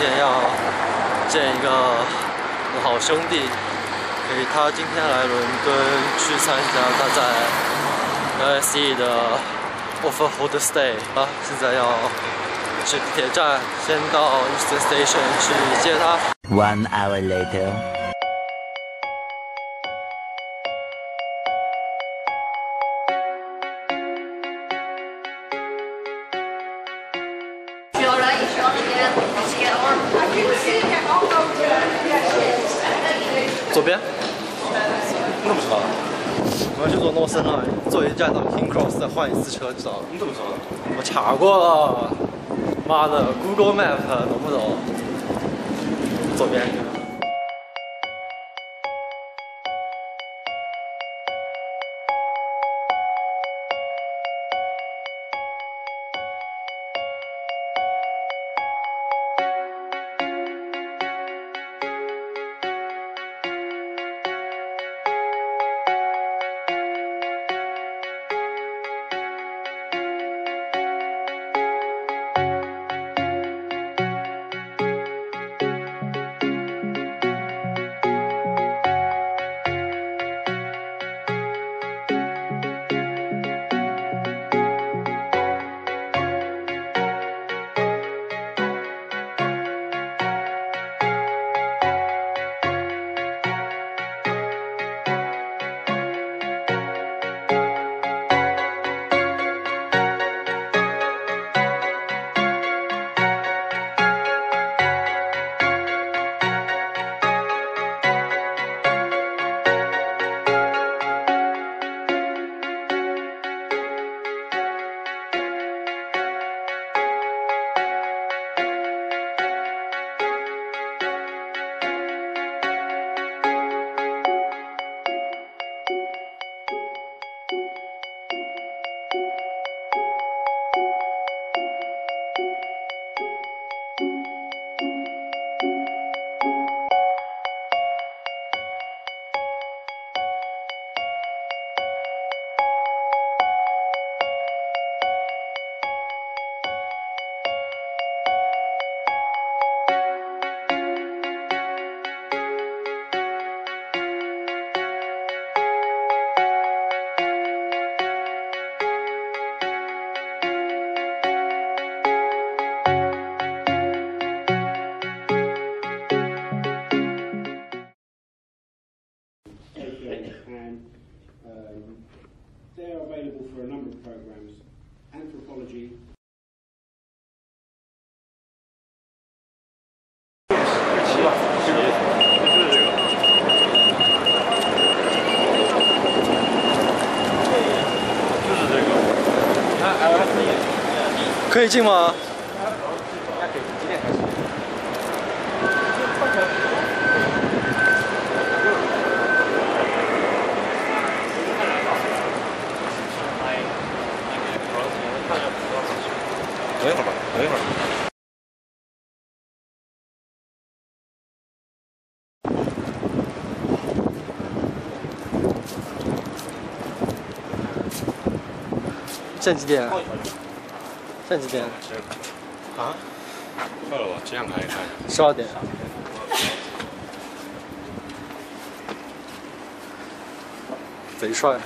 天要见一个我好兄弟，所以他今天来伦敦去参加他在 LSE 的 Offer Hold Stay 啊，现在要去地铁站，先到 Euston Station 去接他。One hour later. 左边？那不知道。我要去坐诺森了，坐一站到 King Cross 再换一次车，知道了。你怎么知道的？我查过了。妈的，Google Map 懂不懂？左边。and um, they're available for a number of programs. Anthropology, 可以进吗？等 现在几点？现在几点？啊？快了吧？这样看一看？十二点。贼帅。